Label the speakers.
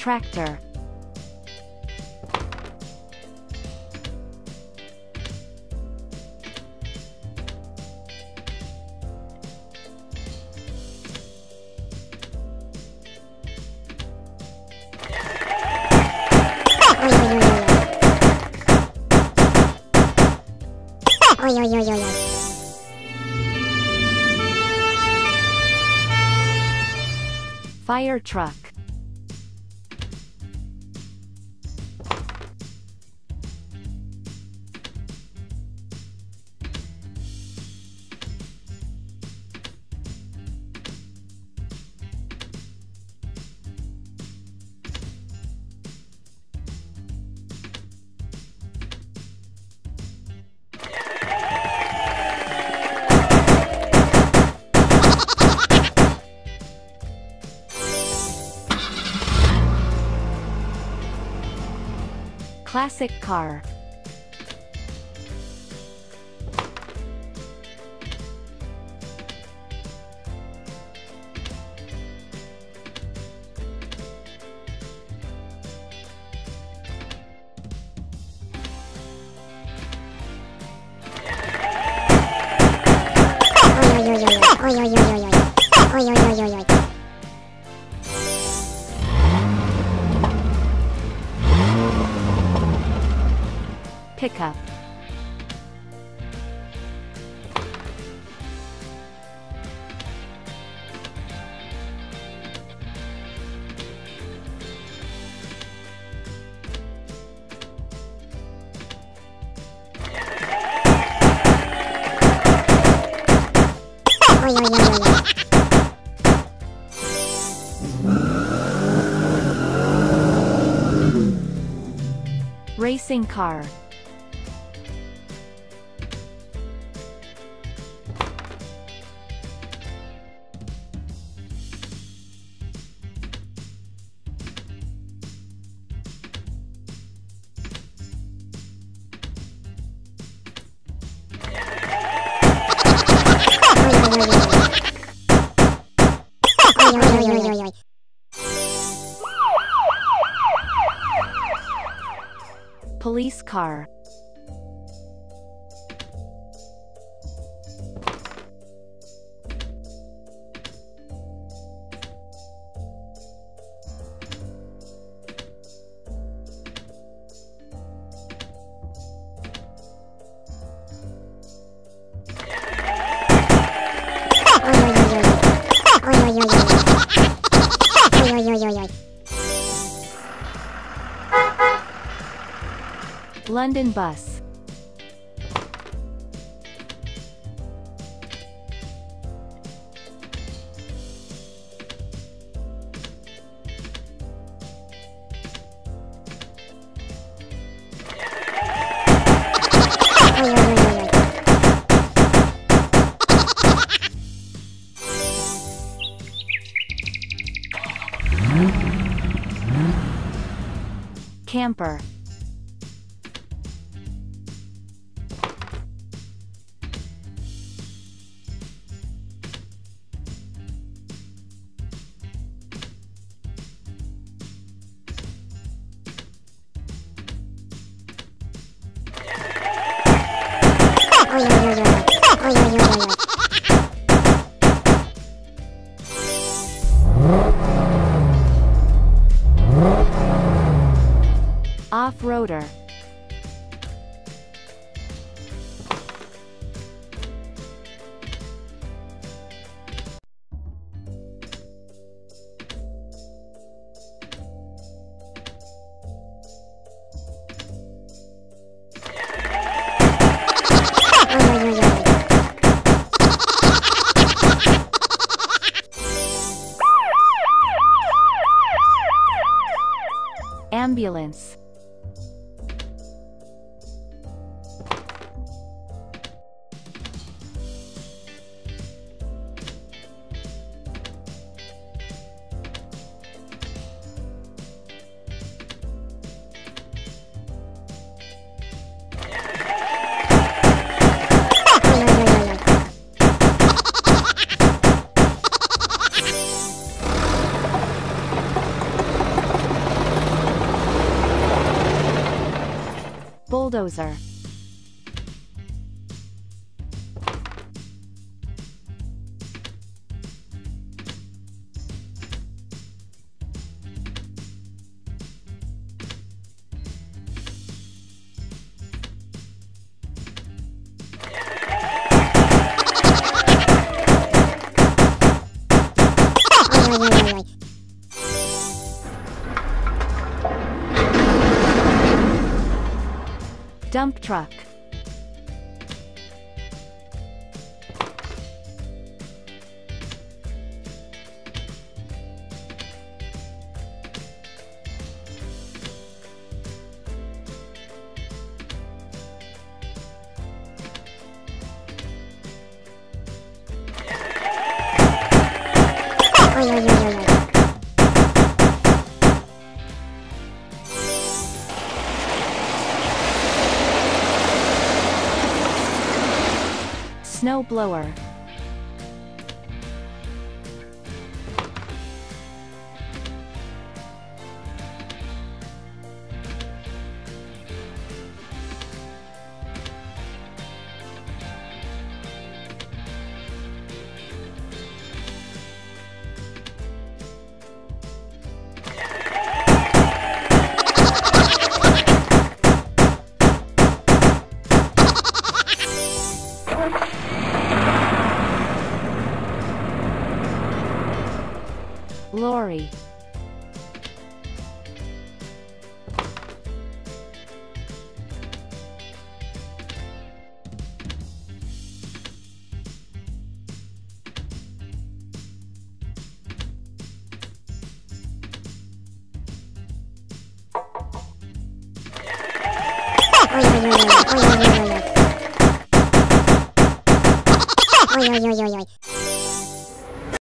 Speaker 1: tractor. Fire truck. classic car.
Speaker 2: cup.
Speaker 1: Racing car. police car. London Bus. Camper.
Speaker 2: Defense. Bulldozer. Dump truck.
Speaker 1: Oh, Oi, oi,
Speaker 2: Lorry.